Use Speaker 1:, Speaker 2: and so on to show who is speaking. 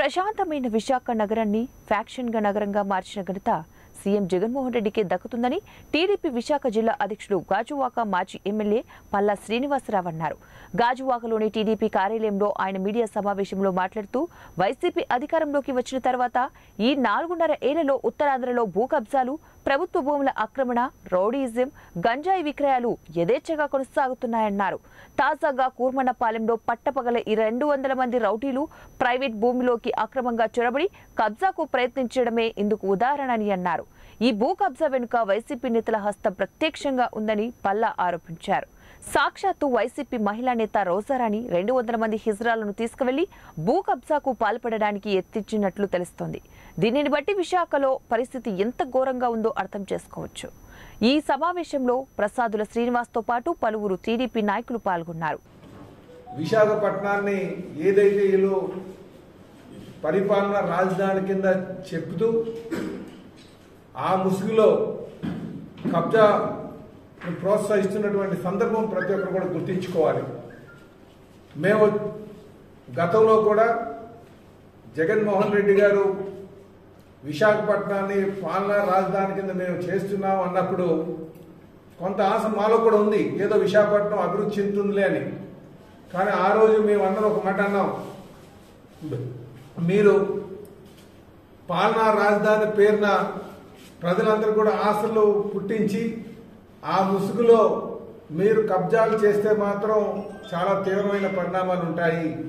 Speaker 1: ప్రశాంతమైన విశాఖ నగరాన్ని ఫ్యాక్షన్గా నగరంగా మార్చిన ఘనత సీఎం జగన్మోహన్ రెడ్డికి దక్కుతుందని టీడీపీ విశాఖ జిల్లా అధ్యక్షుడు గాజువాక మాజీ ఎమ్మెల్యే పల్లా శ్రీనివాసరావు అన్నారు. గాజువాకలోని టీడీపీ కార్యాలయంలో ఆయన మీడియా సమావేశంలో మాట్లాడుతూ వైసీపీ అధికారంలోకి వచ్చిన తర్వాత ఈ నాలుగున్నర ఏళ్ళలో ఉత్తరాంధ్రలో భూ కబ్జాలు ప్రభుత్వ భూముల ఆక్రమణ రౌడీయిజం గంజాయి విక్రయాలు యథేచ్ఛగా కొనసాగుతున్నాయన్నారు. తాజాగా కూర్మన్నపాలెంలో పట్టపగల ఈ రెండు వందల మంది రౌడీలు ప్రైవేట్ భూమిలోకి అక్రమంగా చొరబడి కబ్జాకు ప్రయత్నించడమే ఇందుకు ఉదాహరణ అని అన్నారు. ఈ భూ కబ్జా వెనుక వైసీపీ నేతల హస్తం ప్రత్యక్షంగా ఉందని పల్లా ఆరోపించారు. సాక్షాత్తు వైసీపీ మహిళా నేత రోజారాణి రెండు వందల మంది హిజ్రాలను తీసుకువెళ్ళి భూ కబ్జాకు పాల్పడడానికి ఎత్తించినట్లు తెలుస్తోంది. దీనిని బట్టి విశాఖలో పరిస్థితి ఎంత ఘోరంగా ఉందో అర్థం చేసుకోవచ్చు. ఈ సమావేశంలో ప్రసాదుల శ్రీనివాస్తో పాటు పలువురు టీడీపీ నాయకులు పాల్గొన్నారు.
Speaker 2: విశాఖపట్నాన్ని ఏదైతే పరిపాలన రాజధాని కింద చెప్తూ ఆ ముసుగులో కబ్జా ప్రోత్సహిస్తున్నటువంటి సందర్భం ప్రతి ఒక్కరు కూడా గుర్తించుకోవాలి. మేము గతంలో కూడా జగన్మోహన్ రెడ్డి గారు విశాఖపట్నాన్ని పాలనా రాజధాని కింద మేము చేస్తున్నాం అన్నప్పుడు కొంత ఆశ మాలో కూడా ఉంది. ఏదో విశాఖపట్నం అభివృద్ధి చెందుతుందిలే అని. కానీ ఆ రోజు మేము అందరం ఒక మాట అన్నాం. మీరు పాలనా రాజధాని పేరున ప్రజలందరూ కూడా ఆశలు పుట్టించి ఆ ముసుగులో మీరు కబ్జాలు చేస్తే మాత్రం చాలా తీవ్రమైన పరిణామాలు ఉంటాయి.